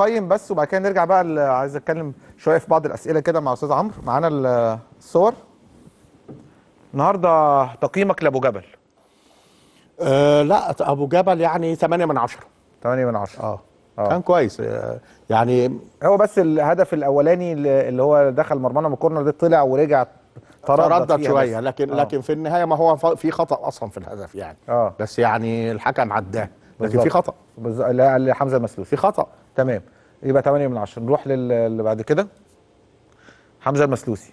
قيم بس وبعد كده نرجع بقى ل- عايز أتكلم شوية في بعض الأسئلة كده مع أستاذ عمرو. معانا ال- الصور. النهارده تقييمك لأبو جبل. آه لا أبو جبل يعني 8 من 10 8 من 10 آه. آه. كان كويس. آه يعني هو بس الهدف الأولاني اللي هو دخل مرمانا من الكورنر ده طلع ورجع تردد, شوية بس. لكن آه. لكن في النهاية ما هو في خطأ أصلا في الهدف يعني. آه. بس يعني الحكم عداه. لكن بالظبط. في خطأ. بالظ- لا لحمزه المسلوسي في خطأ. تمام. يبقى 8 من 10 نروح لل- اللي بعد كده. حمزة المسلوسي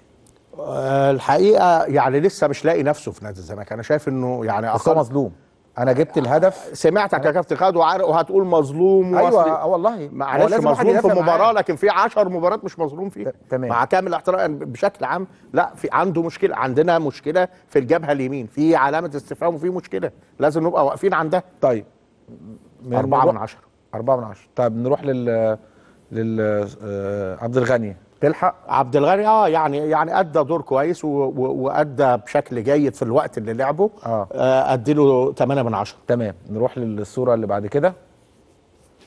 آه الحقيقة يعني لسه مش لاقي نفسه في نادي الزمالك. أنا شايف إنه يعني بس هو مظلوم. أنا جبت الهدف. سمعتك يا كابتن خالد وهتقول مظلوم أيوه آه والله. معلش مظلوم في مباراة معاه. لكن في 10 مباريات مش مظلوم فيها. تمام. مع كامل احترام بشكل عام لا في عنده مشكلة عندنا مشكلة في الجبهة اليمين. في علامة استفهام وفي مشكلة. لازم نبقى واقفين عندها. طيب. أربعة من عشرة. أربعة من عشرة. طيب نروح لل لل آه، عبد الغني. تلحق؟ عبد الغني آه يعني يعني أدى دور كويس وأدى بشكل جيد في الوقت اللي لعبه. آه. آه أدي له 8 من 10 تمام. نروح للصورة اللي بعد كده.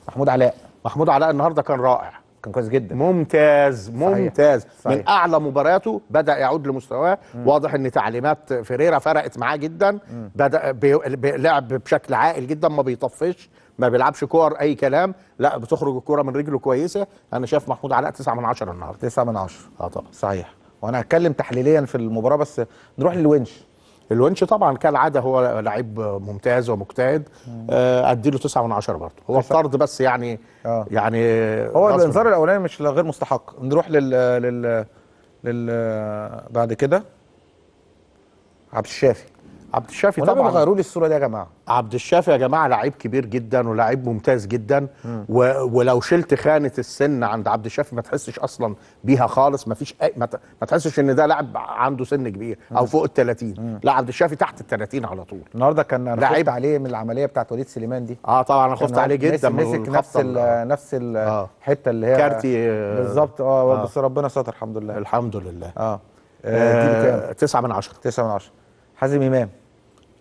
محمود علاء. محمود علاء النهارده كان رائع. كان كويس جدا. ممتاز ممتاز. صحيح. من أعلى مبارياته بدأ يعود لمستواه. واضح إن تعليمات فيريرا فرقت معاه جدا. بدأ بي- بي- لعب بشكل عاقل جدا ما بيطفش ما بيلعبش كور أي كلام. لا بتخرج الكورة من رجله كويسة. أنا شايف محمود علاء 9 من 10 النهارده. تسعة من عشرة. آه طبعا. صحيح. وأنا هتكلم تحليليا في المباراة بس نروح للونش. الونش طبعا كالعادة هو لعيب ممتاز ومجتهد. آه، ادي له 9 من 10 برضه. هو. الطرد بس يعني آه. يعني هو الانذار الأولاني مش غير مستحق. نروح لل لل لل بعد كده. عبد الشافي. عبد الشافي طبعا غيروا لي الصورة دي يا جماعة. عبد الشافي يا جماعة لعيب كبير جدا ولاعيب ممتاز جدا. و... ولو شلت خانة السن عند عبد الشافي ما تحسش أصلا بيها خالص. ما فيش أي... ما, ت... ما تحسش إن ده لاعب عنده سن كبير أو فوق ال 30 لا عبد الشافي تحت ال 30 على طول. النهارده كان أنا لعيب. عليه من العملية بتاعت وليد سليمان دي. آه طبعا أنا خفت عليه جدا مسك, نفس ال ال- نفس آه. الحتة اللي هي كارتي آه، بالظبط. آه آه. بس ربنا ستر الحمد لله. الحمد لله. آه. آه، دي بكام؟ آه 9 من 10 9 من 10 حازم إمام.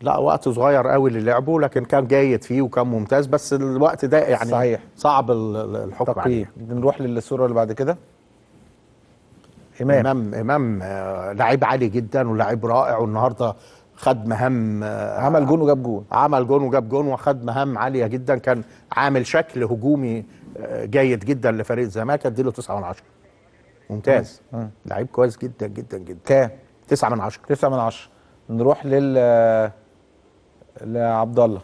لا وقت صغير قوي اللي لعبه لكن كان جيد فيه وكان ممتاز بس الوقت ده يعني صحيح. صعب ال- ال- الحكم عليه. تقييم نروح للصورة اللي بعد كده. إمام. إمام إمام آه، لعيب عالي جدا ولعيب رائع والنهاردة خد مهام آه، عمل جون وجاب جون. عمل جون وجاب جون وخد مهام عالية جدا كان عامل شكل هجومي آه، جيد جدا لفريق الزمالك أديله 9 من 10 ممتاز. مم. لعيب كويس جدا جدا جدا. كام؟ 9 من 10 9 من 10 نروح لل لعبد الله.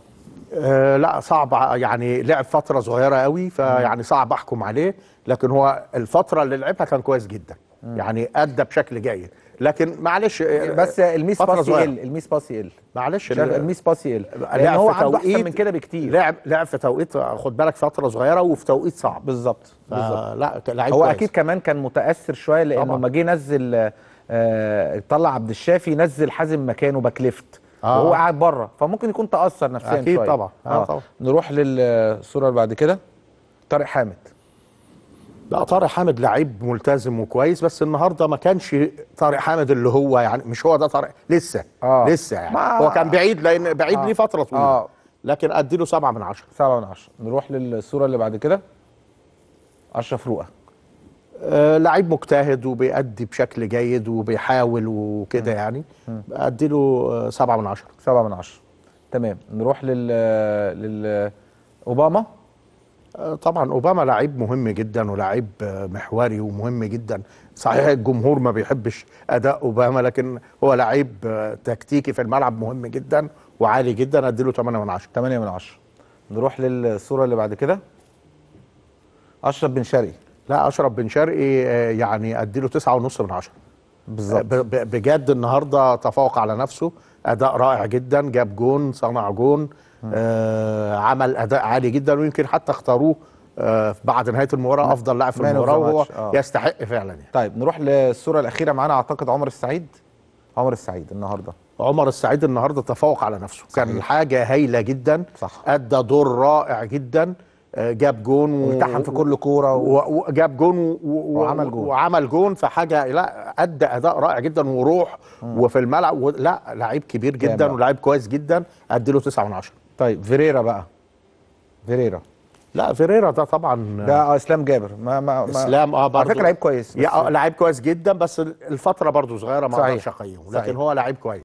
آه لا صعب يعني لعب فترة صغيرة قوي فيعني صعب أحكم عليه لكن هو الفترة اللي لعبها كان كويس جدا يعني أدى بشكل جيد. لكن معلش آه، بس ال miss فترة pass صغيرة. يقل ال miss pass يقل معلش ال miss pass يقل لعب هو عنده توقيت- من كده بكتير. لعب لعب في توقيت خد بالك فترة صغيرة وفي توقيت صعب. بالظبط بالظبط. لا لعيب هو كويس. أكيد كمان كان متأثر شوية لأنه طبعاً. لما جه نزل آه، طلع عبد الشافي نزل حازم مكانه back left آه. وهو قاعد بره فممكن يكون تأثر نفسيا شوية طبعاً. آه طبعاً. نروح للصورة اللي بعد كده طارق حامد لا طارق حامد لعيب ملتزم وكويس بس النهارده ما كانش طارق حامد اللي هو يعني مش هو ده طارق لسه آه. لسه يعني ما- هو كان بعيد لأن بعيد آه. ليه فترة طويلة آه. لكن ادي له 7 من 10 7 من 10 نروح للصورة اللي بعد كده أشرف رؤى آه لعيب مجتهد وبيأدي بشكل جيد وبيحاول وكده يعني. أدي له 7 من 10 7 من 10 تمام. نروح لل لل أوباما؟ آه، طبعا أوباما لعيب مهم جدا ولاعيب آه، محوري ومهم جدا. صحيح الجمهور ما بيحبش أداء أوباما لكن هو لعيب آه، تكتيكي في الملعب مهم جدا وعالي جدا. اديله 8 من 10 8 من 10 نروح للصورة اللي بعد كده. أشرف بن شرقي. لا أشرف بن شرقي آه، يعني أديله 9 ونص من 10 بالظبط. بجد النهارده تفوق على نفسه. أداء رائع جدا جاب جون صنع جون آه عمل أداء عالي جدا ويمكن حتى اختاروه آه بعد نهاية المباراة أفضل لاعب في المباراة وهو. آه. يستحق فعلا يعني. طيب نروح للصورة الأخيرة معانا أعتقد عمر السعيد. عمر السعيد النهارده. عمر السعيد النهارده تفوق على نفسه. كان حاجة هايلة جدا صح. أدى دور رائع جدا. جاب جون والتحم في كل كورة وجاب جون و... وعمل جون. وعمل جون. فحاجة لا أدى أداء رائع جدا وروح وفي الملعب. و... لا لعيب كبير جدا. ولعيب كويس جدا. ادي له 9 من 10 طيب فيريرا بقى. فيريرا. لا فيريرا ده طبعا ده آه، إسلام جابر. ما ما ما إسلام آه على برضه فكرة لعيب كويس آه، لعيب كويس جدا بس الفترة برضه صغيرة ما. أقدرش أقيمه لكن صحيح. هو لعيب كويس.